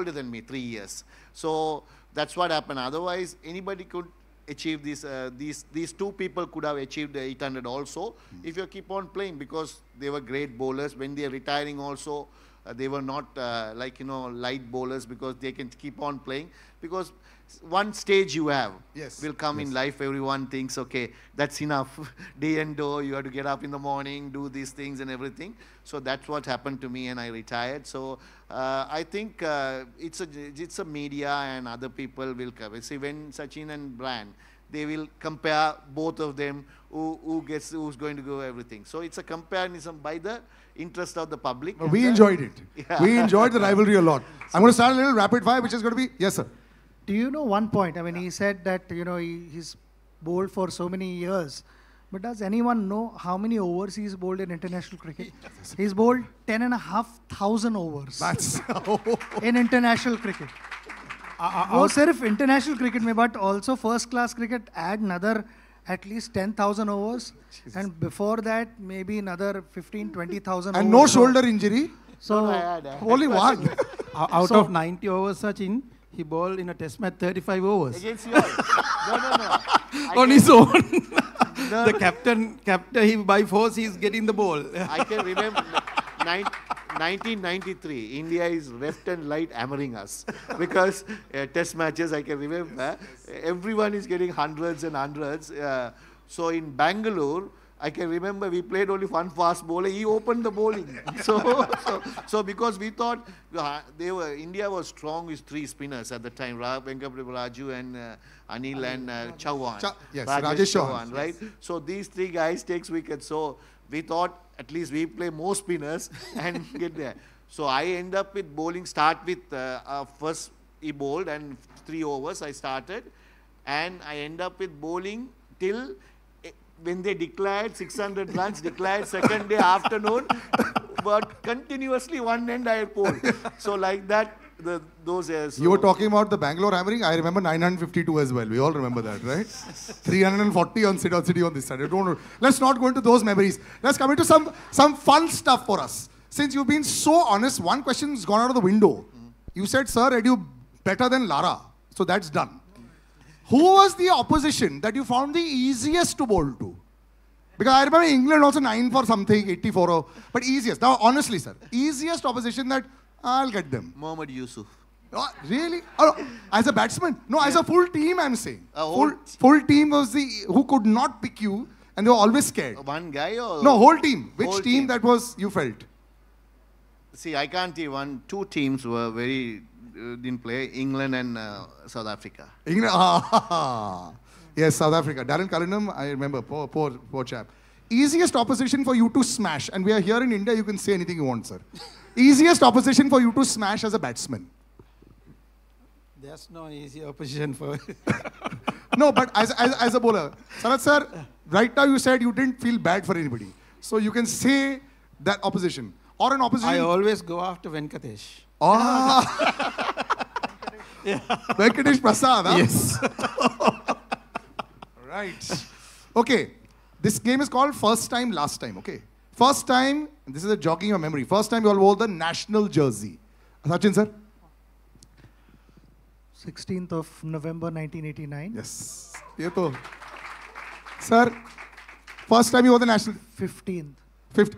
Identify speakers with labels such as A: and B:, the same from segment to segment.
A: older than me, three years. So that's what happened. Otherwise, anybody could achieve this. Uh, these these two people could have achieved the 800 also if you keep on playing because they were great bowlers. When they are retiring also, uh, they were not uh, like you know light bowlers because they can keep on playing because one stage you have
B: Yes,
A: will come in life. Everyone thinks okay that's enough. Day and door you have to get up in the morning do these things and everything. So that's what happened to me and i retired. So uh, i think uh, it's a it's a media and other people will cover. See when sachin and brian they will compare both of them who, who gets who's going to go everything. So it's a comparison by the interest of the public.
B: But we enjoyed it.
A: Yeah.
B: We enjoyed the rivalry a lot. I'm going to start a little rapid fire, which is going to be yes, sir.
C: Do you know one point? I mean, he said that, you know, he, he's bowled for so many years. But does anyone know how many overs he's bowled in international cricket? He's bowled 10,500 overs
B: That's
C: in international cricket. वो सिर्फ international cricket में but also first class cricket add नदर at least 10,000 overs and before that maybe another 15 20,000
B: and no
C: overs.
B: shoulder injury.
C: so
A: I had, I had.
B: Only one.
D: O- Out
C: So-
D: of 90 overs, Sachin, he bowled in a test match 35 overs
A: against you all. no no no I
D: on his own. the captain, captain, he by force he's getting the ball.
A: I can remember 1993. India is left and right hammering us because uh, test matches. I can remember everyone is getting hundreds and hundreds. Uh, so in Bangalore. I can remember we played only one fast bowler. He opened the bowling. So, so, so because we thought uh, they were India was strong with three spinners at the time, Ra- Venkatapathy Raju and uh, Anil and uh, Chauhan.
B: Cha- yes,
A: Rajesh
B: Rajesh Chauhan,
A: Chauhan, right? So these three guys takes wickets. So we thought at least we play more spinners and get there. So I end up with bowling. Start with uh, uh, first he bowled and three overs I started, and I end up with bowling till when they declared 600 runs. Declared second day afternoon, but continuously one end I bowled. So like that. The, those years.
B: You were talking about the Bangalore hammering. I remember 952 as well. We all remember that, right? 340 on City, on City on this side. I don't know. Let's not go into those memories. Let's come into some, some fun stuff for us. Since you've been so honest, one question's gone out of the window. You said, sir, are you better than Lara? So that's done. Who was the opposition that you found the easiest to bowl to? Because I remember England also 9 for something, 84 or, but easiest. Now, honestly, sir, easiest opposition that I'll get them.
A: Mohammad Yusuf.
B: Oh, really? Oh, as a batsman? No, as a full team, I'm saying.
A: A whole
B: full, full team was the who could not pick you, and they were always scared.
A: One guy or
B: No, whole team. Which
A: Whole
B: team,
A: team.
B: that was you felt?
A: See, I can't see one. Two teams were very didn't play. England and uh, South Africa.
B: England. Ah, yes, South Africa. Daryll Cullinan, I remember. Poor, poor, poor chap. Easiest opposition for you to smash, and we are here in India. You can say anything you want, sir. Easiest opposition for you to smash as a batsman.
D: There's no easy opposition for.
B: No, but as, as, as a bowler, Sanath sir, right now you said you didn't feel bad for anybody. So you can say that opposition. Or an opposition.
D: I always go after Venkatesh.
B: Ah. Venkatesh Prasad. Huh?
D: Yes.
B: Right. Okay. This game is called First Time, Last Time. Okay. First time, this is a jogging your memory. First time you all wore the national jersey. Sachin sir?
C: 16th of November 1989
B: Yes. ये तो. Sir, first time you wore the national.
C: 15th
B: Fifth.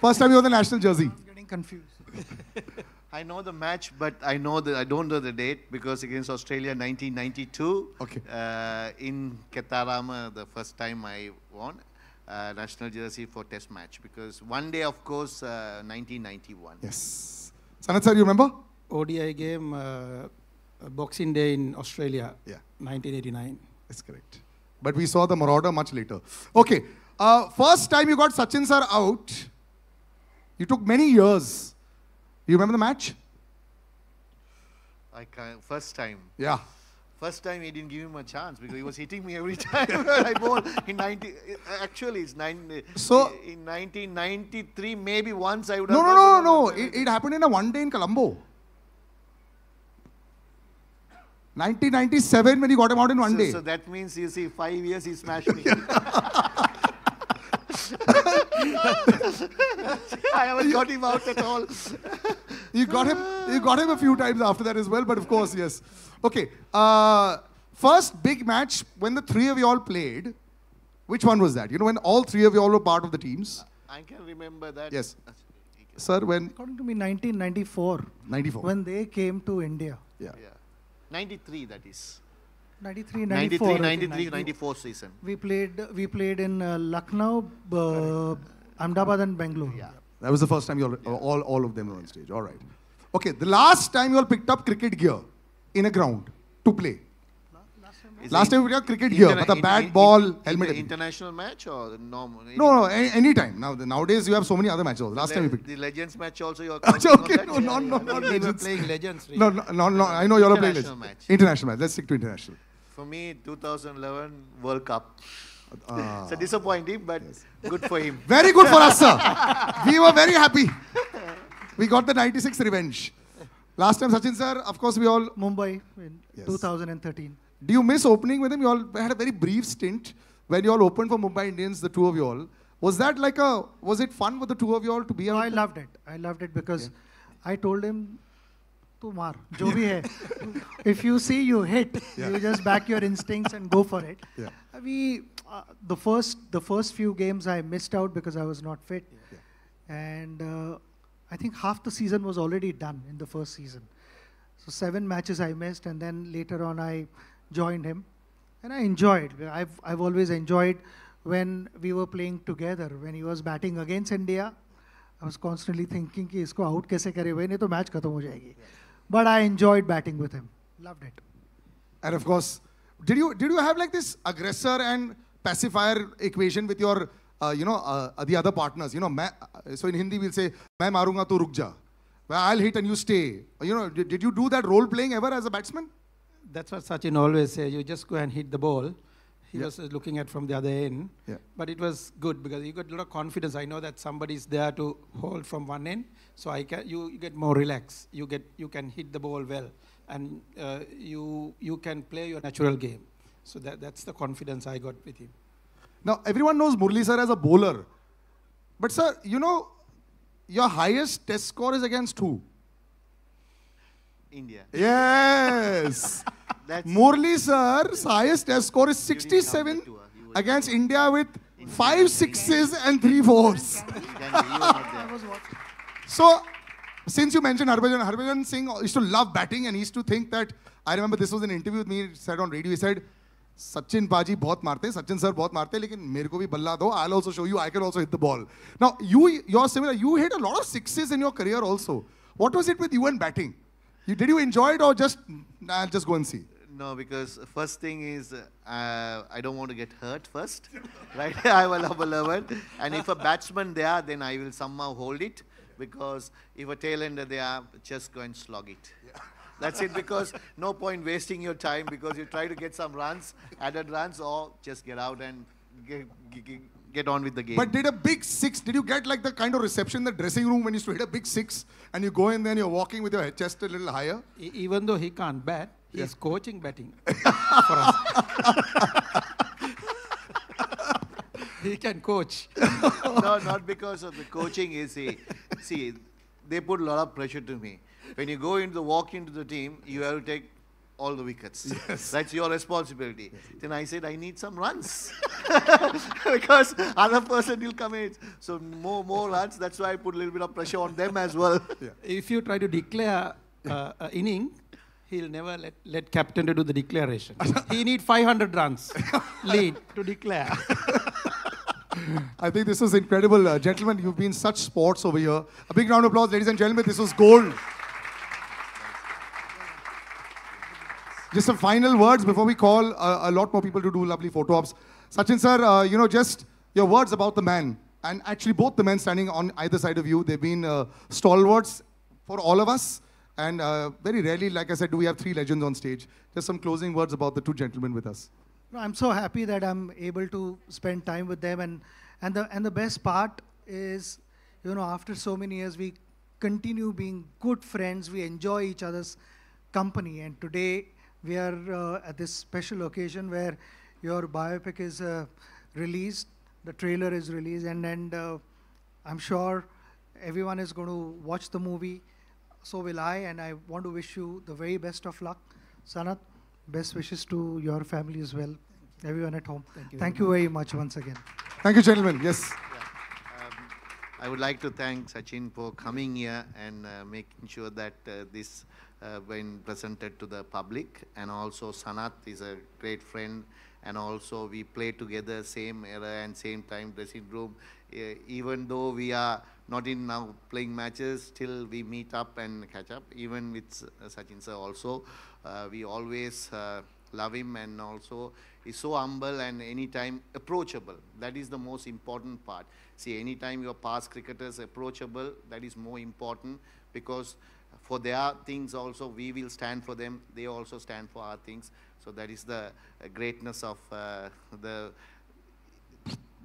B: First time you wore the national jersey.
C: I'm getting confused
A: I know the match, but I know the I don't know the date because against Australia, 1992.
B: Okay.
A: Uh, in Khettarama, the first time I won uh, national jersey for Test match because one day, of course, uh, 1991.
B: Yes. Sanath sir, you remember?
D: ODI game, uh, Boxing Day in Australia,
B: Yeah.
D: 1989.
B: That's correct. But we saw the Marauder much later. Okay. Uh, first time you got Sachin sir out, you took many years. You remember the match?
A: I can First time.
B: Yeah.
A: First time he didn't give him a chance because he was hitting me every time I bowled. In 90, uh, actually, it's nine, uh,
B: So-
A: in 1993, maybe once I would
B: No,
A: have.
B: no, no,
A: no,
B: no. It, it happened in a one day in Colombo. 1997 when he got him out in one
A: so,
B: day.
A: So that means you see, five years he smashed me. I haven't got him out at all.
B: you got him. You got him a few times after that as well. But of course, yes. Okay. Uh, first big match when the three of you all played. Which one was that? You know, when all three of you all were part of the teams.
A: I can remember that.
B: Yes. Sir, when
C: According to me, 1994,
B: 94.
C: when they came to India.
B: yeah.
A: Yeah. 93, that is.
C: 93,
A: 93,
C: 94.
A: 93, 94 season.
C: We played, we played in uh, Lucknow, uh, Ahmedabad and Bangalore.
A: Yeah.
B: That was the first time you all, uh, all, all of them were on stage. All right. Okay. The last time you all picked up cricket gear in a ground to play.
A: Is
B: Last time we picked up cricket gear, but the
A: in-
B: bat,
A: in-
B: ball,
A: in-
B: helmet.
A: the international match or normal?
B: No, no, any, any time. Now, nowadays you have so many other matches. Last time we picked.
A: The Legends match also you are
B: Achha, okay,
A: that?
B: no,
A: Yeah,
B: no,
A: yeah,
B: no,
A: yeah.
B: not
D: We were
B: legends.
D: playing legends. really.
B: No, no, no, no. I know you all are playing
A: International
B: legends.
A: match.
B: International match. Let's stick to international.
A: For me, 2011 World Cup.
B: Ah.
A: it's a disappointing, but good for him.
B: Very good for us, sir. we were very happy. We got the 96 revenge. Last time, Sachin sir, of course, we all.
C: Mumbai in
B: Yes.
C: 2013.
B: Do you miss opening with him? You all had a very brief stint when you all opened for Mumbai Indians, the two of you all. Was that like a? Was it fun with the two of you all to be
C: No. I loved it. I loved it because I told him, तू मार जो भी है। If you see you hit you just back your instincts and go for it अभी the first the first few games I missed out because I was not fit and I think half the season was already done in the first season so seven matches I missed and then later on I joined him and I enjoyed I I've always enjoyed when we were playing together. When he was batting against India, I was constantly कि इसको out कैसे करे? भाई नहीं तो match खत्म हो जाएगी. Yeah. but I enjoyed batting with him. Loved it.
B: And of course, did you did you have like this aggressor and pacifier equation with your uh, you know uh, the other partners? You know, main, uh, so in Hindi we'll say, "Main marunga to. I'll hit and you stay. You know, did, did you do that role playing ever as a batsman?
D: That's what Sachin always says. You just go and hit the ball. He
B: Yeah.
D: was uh, looking at from the other end.
B: Yeah.
D: But it was good because you got a lot of confidence. I know that somebody's there to hold from one end, so I can you, you get more relaxed. You get you can hit the ball well, and uh, you you can play your natural game. So that that's the confidence I got with him.
B: Now everyone knows Murli sir as a bowler, but sir, you know, your highest test score is against who?
A: India.
B: Yes.
A: That's
B: Murli sir's highest test score is
A: You didn't count
B: 67
A: that too, huh? You were-
B: against India with five sixes and three fours.
A: Then you were not there.
B: So, since you mentioned Harbhajan, Harbhajan Singh used to love batting and he used to think that, I remember this was an interview with me, he said on radio, he said, Sachin Paji बहुत मारते हैं, Sachin sir बहुत मारते हैं, लेकिन मेरे को भी बल्ला दो, I'll also show you, I can also hit the ball. Now, you, you're similar, you hit a lot of sixes in your career also. What was it with you and batting? You, did you enjoy it or just, nah, I'll just go and see?
A: No, because first thing is uh, I don't want to get hurt first, right? I will have 11, and if a batsman there, then I will somehow hold it, because if a tailender there, just go and slog it. That's it. Because no point wasting your time because you try to get some runs, added runs, or just get out and get, get, get on with the game.
B: But did a big six, did you get like the kind of reception in the dressing room when you used to hit a big six and you go in there and you're walking with your chest a little higher?
D: E- even though he can't bat, he's coaching batting for us. he can coach.
A: no, not because of the coaching. Is see, see, they put a lot of pressure to me. When you go into the walk into the team, you have to take all the wickets. Yes. That's your responsibility. Then I said I need some runs because other person will come in. So more more runs. That's why I put a little bit of pressure on them as well.
D: If you try to declare uh, an inning, he'll never let, let captain to do the declaration. he need 500 runs lead to declare.
B: I think this was incredible. Uh, gentlemen, you've been such sports over here. A big round of applause, ladies and gentlemen. This was gold. Just some final words before we call uh, a lot more people to do lovely photo ops. Sachin sir, uh, you know, just your words about the man. And actually, both the men standing on either side of you, they've been uh, stalwarts for all of us. And uh, very rarely, like I said, do we have three legends on stage. Just some closing words about the two gentlemen with us.
C: No, I'm so happy that I'm able to spend time with them, and and the and the best part is, you know, after so many years, we continue being good friends. We enjoy each other's company, and today we are uh, at this special occasion where your biopic is uh, released, the trailer is released, and and uh, I'm sure everyone is going to watch the movie. So will I, and I want to wish you the very best of luck. Sanath, best wishes to your family as well, everyone at home.
D: Thank you
C: Thank
D: very
C: you very much once again.
B: Thank you, gentlemen. Yes.
A: Um, I would like to thank Sachin for coming here and uh, making sure that uh, this uh, been presented to the public. And also Sanath is a great friend and also we play together same era and same time dressing room. Even though we are not in now playing matches, still we meet up and catch up. Even with uh, Sachin sir also, uh, we always uh, love him and also he's so humble and anytime approachable. That is the most important part. See, anytime your past cricketers approachable, that is more important because for their things also we will stand for them. They also stand for our things. So that is the greatness of uh, the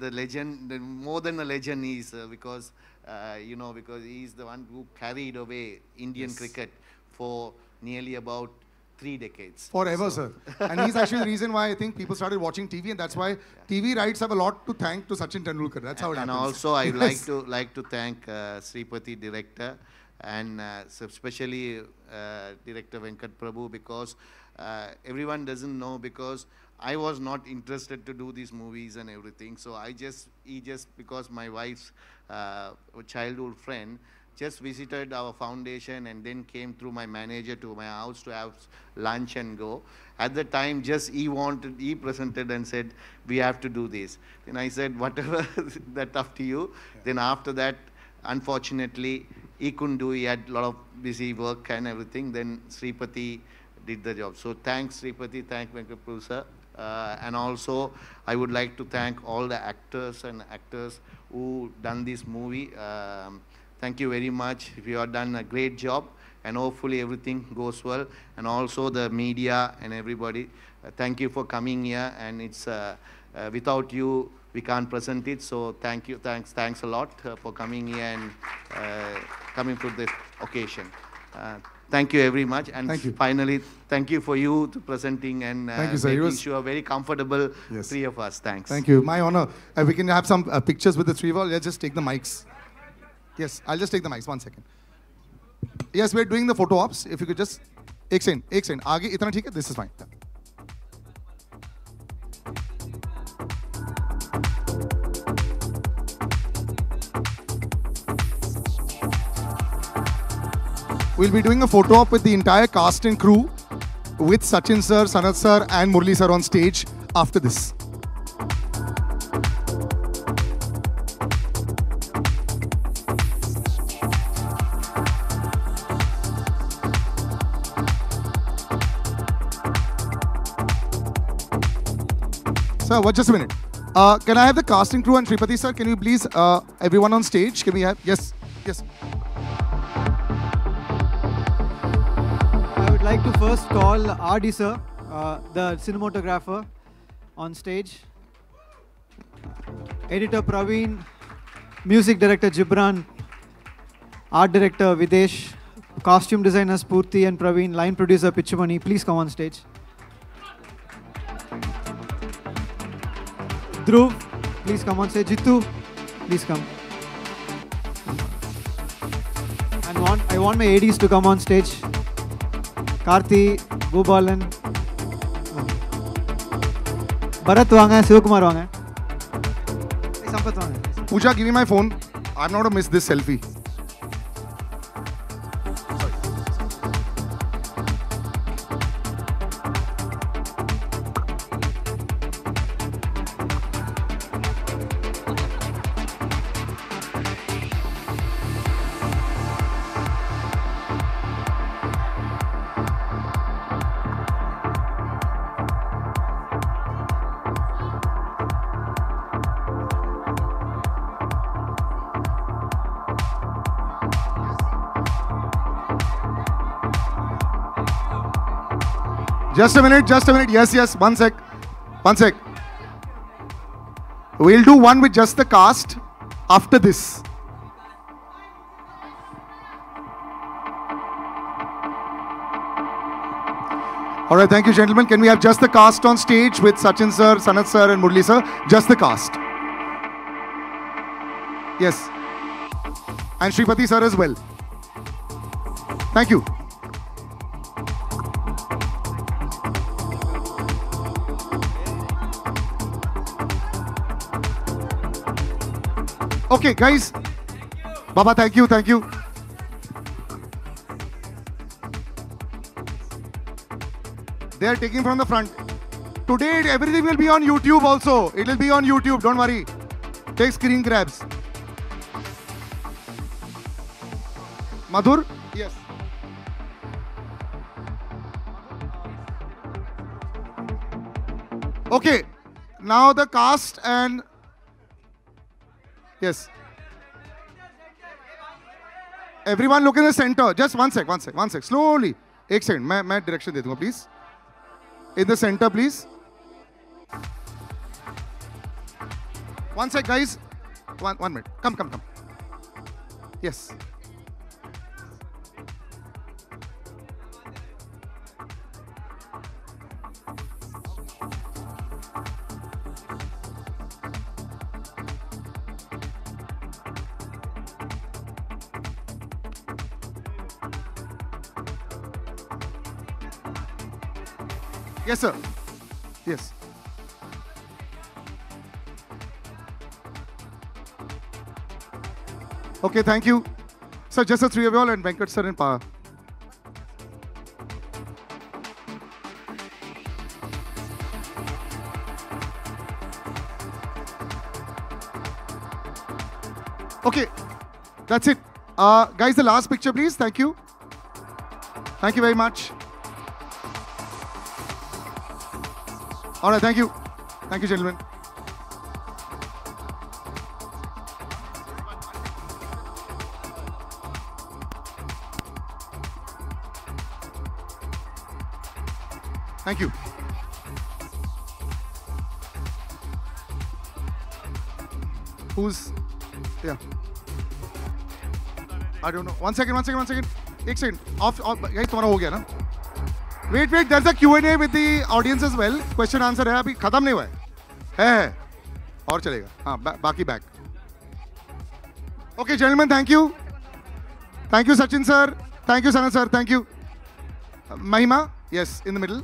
A: the legend, the, more than a legend is uh, because, uh, you know, because he is the one who carried away Indian cricket for nearly about three decades.
B: Forever, sir. And he's actually the reason why I think people started watching TV, and that's why TV rights have a lot to thank to Sachin Tendulkar. That's how it
A: and
B: happens.
A: also I would like to like to thank uh, Sripati director and uh, especially uh, director Venkat Prabhu because uh, everyone doesn't know because I was not interested to do these movies and everything. So I just he just because my wife's uh, childhood friend just visited our foundation and then came through my manager to my house to have lunch and go. At the time, just he wanted, he presented and said, we have to do this. Then I said, whatever, that up to you. Then after that, unfortunately, he couldn't do, he had a lot of busy work and everything. Then Sripati did the job. So thanks Sripati, thank Venkat Prabhu sir. Uh, and also, I would like to thank all the actors and actors who done this movie. Um, thank you very much. You have done a great job, and hopefully everything goes well. And also the media and everybody, uh, thank you for coming here. And it's uh, uh, without you, we can't present it. So thank you, thanks, thanks a lot uh, for coming here and uh, coming to this occasion. Uh, thank you very much. And
B: Thank you.
A: finally, thank you for you to presenting and uh,
B: Thank you, sir. It
A: making
B: was-
A: sure very comfortable.
B: Yes.
A: Three of us. Thanks.
B: Thank you. My honor. Uh, we can have some uh, pictures with the three of us. Let's just take the mics. Yes, I'll just take the mics. One second. Yes, we're doing the photo ops. If you could just. एक second एक second आगे इतना ठीक है this is fine We'll be doing a photo op with the entire cast and crew with Sachin sir, Sanath sir, and Murli sir on stage after this. Sir, what? Just a minute. Uh, can I have the casting crew and Sripati sir? Can you please, uh, everyone on stage? Can we have? Yes, yes.
E: Like to first call RD sir, uh, the cinematographer, on stage. Editor Praveen, music director Gibran, art director Videsh, costume designers Purti and Praveen, line producer Pichumani. Please come on stage. Dhruv, please come on stage. Jitu, please come. And want, I want my ADs to come on stage. Karthi Boopalan Bharat வாங்க சிவகுமார் வாங்க ஏய், சம்பத் வாங்க
B: Pooja, give me my phone. I'm not gonna miss this selfie. Just a minute, just a minute. Yes, yes, one sec. One sec. We'll do one with just the cast after this. All right, thank you, gentlemen. Can we have just the cast on stage with Sachin sir, Sanath sir, and Murli sir? Just the cast. Yes. And Sripati sir as well. Thank you. Okay, guys. Baba, thank you, thank you. They are taking from the front. Today, everything will be on YouTube also. It will be on YouTube, don't worry. Take screen grabs. Madhur? Yes. Okay, now the cast and. Yes. Everyone look in the center. Just one sec, one sec, one sec. Slowly. एक second मैं मैं direction दे दूंगा please in the centre please one sec guys one one minute come come come yes Yes, Sir. Yes. Okay, thank you. Sir, just the three of you all and Venkat sir and Power. Okay, that's it. Uh, guys, the last picture, please. Thank you. Thank you very much. All right, thank you. Thank you, gentlemen. Thank you. Who's, yeah. I don't know. One second, one second, one second. एक second. Off, off. Guys, तुम्हारा हो गया ना? wait wait there's a Q&A with the audience as well. Question answer है अभी खत्म नहीं हुआ है है है और चलेगा हाँ बा, बाकी back okay you thank you Sachin sir thank you Sanat sir thank you Uh, Mahima yes in the middle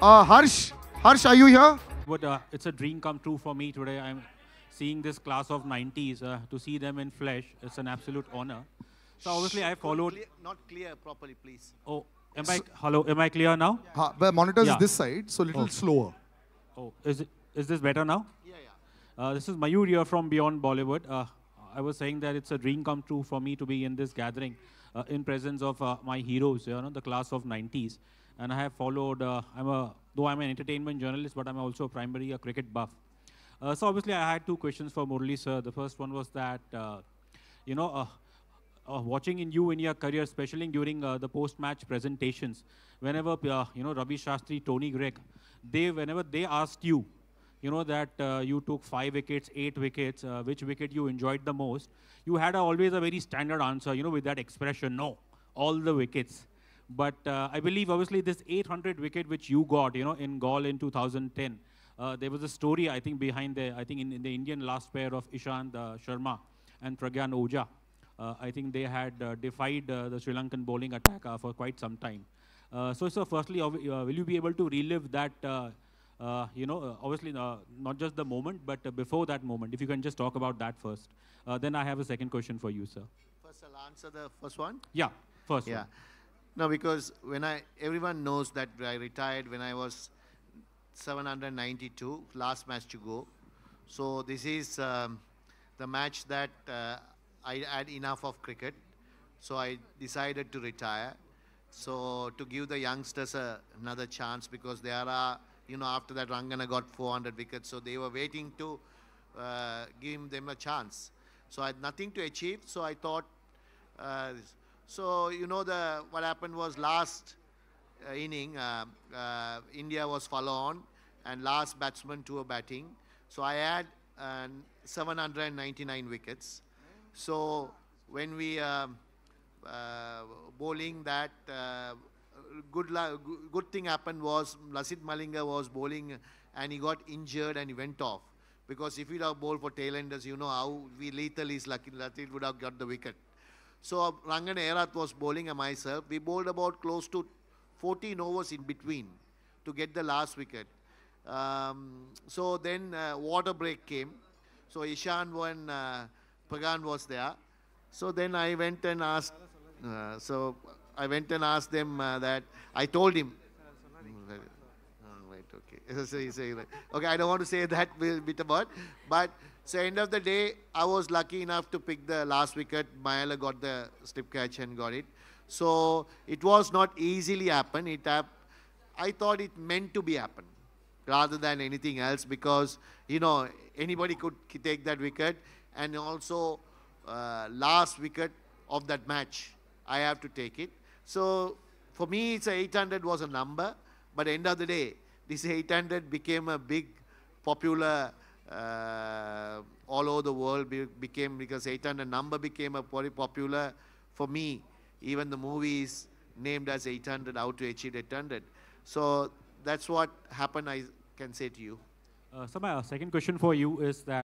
B: uh, Harsh Harsh are you here
F: But uh, it's a dream come true for me today. I'm seeing this class of 90s uh, to see them in flesh. It's an absolute honor. So obviously I followed.
A: Clear, not clear properly, please.
F: Oh, am I hello? Am I clear now?
B: हाँ the monitor is
F: Yeah.
B: this side so a little
F: Okay.
B: slower
F: Oh, is it is this better now?
A: Yeah, yeah.
F: Uh, this is Mayur here from Beyond Bollywood. Uh, I was saying that it's a dream come true for me to be in this gathering uh, in presence of uh, my heroes, you know, the class of 90s. And I have followed, uh, I'm a, though I'm an entertainment journalist, but I'm also primarily a cricket buff. Uh, so obviously I had two questions for Murli sir. The first one was that, uh, you know, uh, watching in you in your career, especially during uh, the post-match presentations, whenever uh, you know Ravi Shastri, Tony Greig, they whenever they asked you, you know that uh, you took five wickets, eight wickets, uh, which wicket you enjoyed the most, you had a, always a very standard answer, you know, with that expression, no, all the wickets. But uh, I believe obviously this 800 wicket which you got, you know, in Galle in 2010, uh, there was a story I think behind the, I think in, in the Indian last pair of Ishant Sharma and Pragyan Ojha. Uh, I think they had uh, defied uh, the Sri Lankan bowling attack uh, for quite some time. Uh, so, so firstly, uh, will you be able to relive that, uh, uh, you know, uh, obviously not just the moment, but uh, before that moment? If you can just talk about that first. Uh, then I have a second question for you, sir.
A: First, I'll answer the first one.
F: Yeah, first
A: Yeah.
F: one.
A: No, because when I everyone knows that I retired when I was 792, last match to go. So this is um, the match that uh, I had enough of cricket. So I decided to retire. So to give the youngsters a, another chance because there are, you know, after that Rangana got 400 wickets, so they were waiting to uh, give them a chance. So I had nothing to achieve. So I thought, uh, so you know the what happened was last uh, inning, uh, uh, India was follow on, and last batsman to a batting. So I had uh, 799 wickets. So when we um, uh, bowling that uh, good, good thing happened was Lasith Malinga was bowling and he got injured and he went off. because if he'd have bowled for tailenders, you know how we lethal is lucky Latit would have got the wicket. So Rangana Herath was bowling and myself. We bowled about close to 14 overs in between to get the last wicket. Um, so then uh, water break came. So Ishan won Pragyan was there. So then I went and asked. Uh, so I went and asked them uh, that I told him. Right, okay. Okay, I don't want to say that bit about, but so end of the day, I was lucky enough to pick the last wicket. Mahela got the slip catch and got it. So it was not easily happen. It hap- I thought it meant to be happen rather than anything else because you know anybody could take that wicket and also uh, last wicket of that match I have to take it. So for me, it's a 800 was a number, but end of the day, this 800 became a big popular uh, all over the world. Be- became because 800 number became a very popular for me. Even the movies named as 800, how to achieve 800. So that's what happened. I can say to you.
F: Uh, so my second question for you is that